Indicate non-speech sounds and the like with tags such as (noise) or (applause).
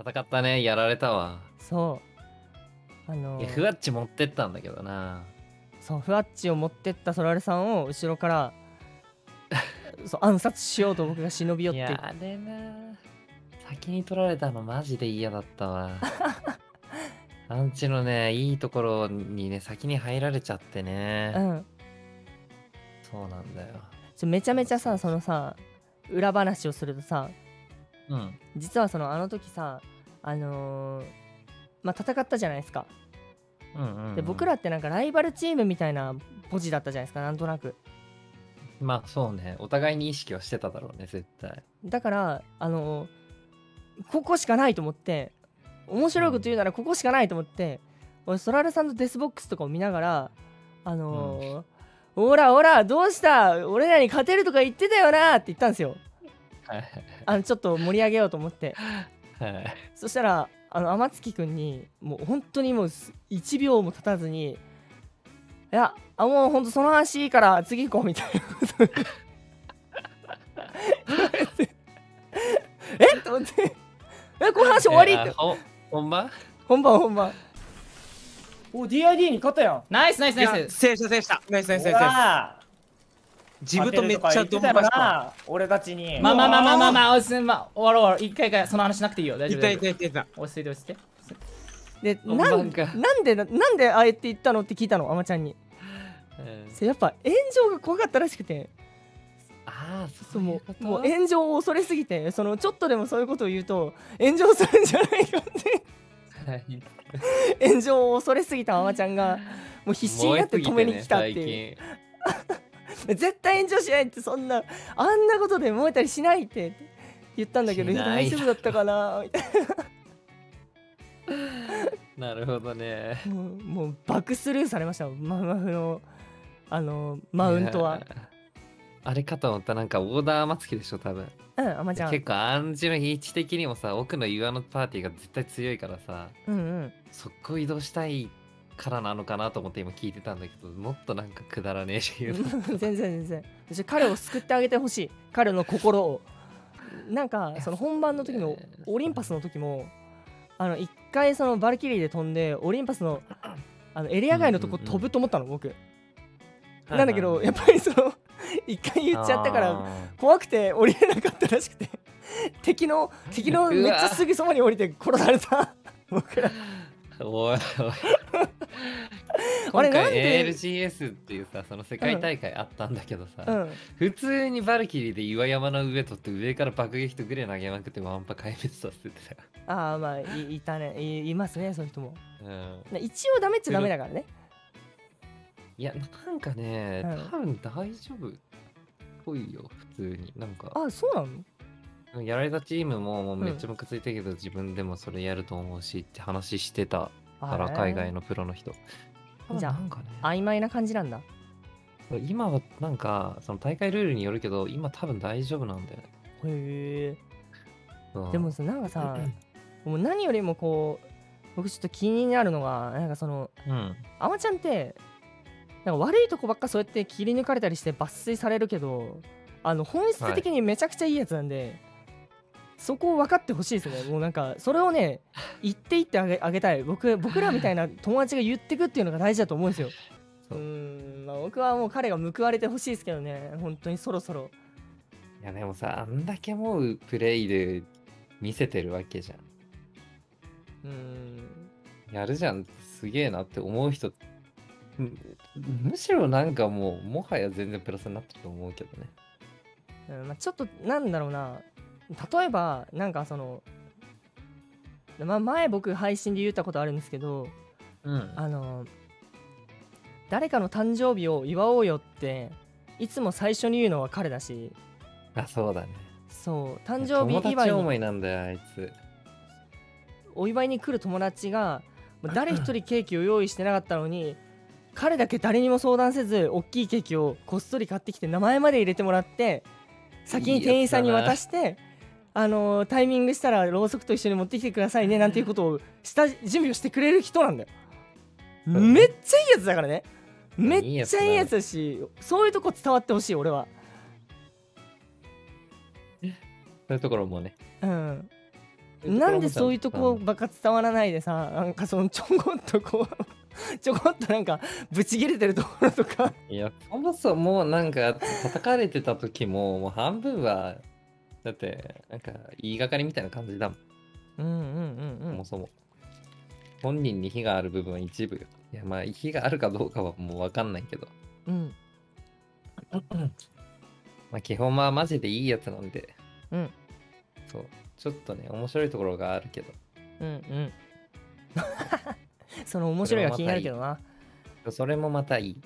戦ったねやられたわ。そう。あのいやふわっち持ってったんだけどな。そうふわっちを持ってったソラレさんを後ろから (laughs) そう暗殺しようと僕が忍び寄って。いやあれな。先に取られたのマジで嫌だったわ。アンチのねいいところにね先に入られちゃってね、うん。そうなんだよ。ちょめちゃめちゃさそのさ裏話をするとさうん。実はそのあの時さあのーまあ戦ったじゃないですか。うんうん、うん、で僕らってなんかライバルチームみたいなポジだったじゃないですかなんとなく。まあそうね。お互いに意識はしてただろうね絶対。だからあのーここしかないと思って面白いこと言うならここしかないと思って、俺ソラルさんのデスボックスとかを見ながらあのーほらほらどうした？俺らに勝てるとか言ってたよなって言ったんですよ。はいあのちょっと盛り上げようと思って。はい。そしたらあの天月くんにもう本当にもうす1秒も経たずに「いやあもうほんとその話いいから次行こう」みたいなえ？っと思って「えこの話終わり?」って本番本番本番。お DID に勝ったやん。ナイスナイスナイス。制した制した。ナイスナイスナイス。ナイわス自分とめっちゃドンパしたな俺たちに。まあまあまあまあまあまあおすまあ終わろう。終わろう一回一回その話しなくていいよ。大丈夫。痛い大丈痛い痛い痛い夫落ち着いて落ち着いて。で本なんなんでななんであえて言ったのって聞いたの？あまちゃんに。やっぱ炎上が怖かったらしくて。ああそそうういうもこと？うもう炎上を恐れすぎてそのちょっとでもそういうことを言うと炎上するんじゃないかって。はい。(laughs) 炎上を恐れすぎたママちゃんがもう必死になって止めに来たっていう、(laughs) 絶対炎上しないってそんなあんなことで燃えたりしないって言ったんだけど大丈夫だったかな？みたい最近なるほどね。なもうもう爆スルーされました。ママフのあのマウントは。あれかと思ったなんかオーダー祭りでしょ多分。うんあまちゃん結構アンジの位置的にもさ奥の岩のパーティーが絶対強いからさ。うんうん。そこ移動したいからなのかなと思って今聞いてたんだけどもっとなんかくだらねえし (laughs) 全然全然。私彼を救ってあげてほしい。彼の心を。なんかその本番の時のオリンパスの時もあの一回そのバルキリーで飛んでオリンパスのあのエリア外のとこうんうんうん。飛ぶと思ったの僕。なんだけどやっぱりその (laughs) 一回言っちゃったからあ怖くて降りれなかったらしくて。(laughs) 敵の敵のめっちゃすぐそばに降りて殺された。僕ら。ーおいおい。(laughs) 今回 ALGS っていうさその世界大会あったんだけどさ、うん。普通にバルキリーで岩山の上取って上から爆撃とグレ投げまくってワンパ壊滅させてたよ、ああまあいいたね。いいますねそういう人も。うん、一応ダメっちゃダメだからね。いやなんかね、うん。多分大丈夫っぽいよ普通に。なんか。あそうなの？やられたチームももうめっちゃムカついたけど、自分でもそれやると思うしって話してたから海外のプロの人。じゃあなんかね。曖昧な感じなんだ。今はなんかその大会ルールによるけど今多分大丈夫なんだよね。へえ。うん。でもさなんかさもう何よりもこう僕ちょっと気になるのがなんかそのうん。あまちゃんってなんか悪いとこばっかそうやって切り抜かれたりして抜粋されるけどあの本質的にめちゃくちゃいいやつなんで、そこを分かってほしいですね。もうなんかそれをね言っていってあげあげたい。僕僕らみたいな友達が言ってくっていうのが大事だと思うんですよ。う。ん、まあ、僕はもう彼が報われてほしいですけどね。本当にそろそろ。いやでもさあんだけもうプレイで見せてるわけじゃん。うーん。やるじゃんすげえなって思う人。むむしろなんかもうもはや全然プラスになってると思うけどね。うんまあ、ちょっとなんだろうな例えばなんかその、まあ、前僕配信で言ったことあるんですけどうん。あの誰かの誕生日を祝おうよっていつも最初に言うのは彼だし。あそうだね。そう誕生日祝いに。思いなんだよあいつ。お祝いに来る友達が誰一人ケーキを用意してなかったのに彼だけ誰にも相談せず大きいケーキをこっそり買ってきて名前まで入れてもらって先に店員さんに渡してあのータイミングしたらろうそくと一緒に持ってきてくださいねなんていうことをした準備をしてくれる人なんだよ。うん。めっちゃいいやつだからね。めっちゃいいやつだしそういうとこ伝わってほしい俺は。そういうところもね。うん。なんでそういうとこんばっか伝わらないでさなんかそのちょこっとこう (laughs) ちょこっとなんかブチ切れてるところとか。いや、そもそもなんか叩かれてた時も、もう半分は、だって、なんか言いがかりみたいな感じだもん、うんうんうんうんそもそも。本人に非がある部分は一部よ。いや、まあ、非があるかどうかはもうわかんないけど。うん (coughs) まあ、基本はマジでいいやつなんで、うんそう。ちょっとね、面白いところがあるけど。うんうん (laughs) その面白いが気になるけどなそれもまたいい。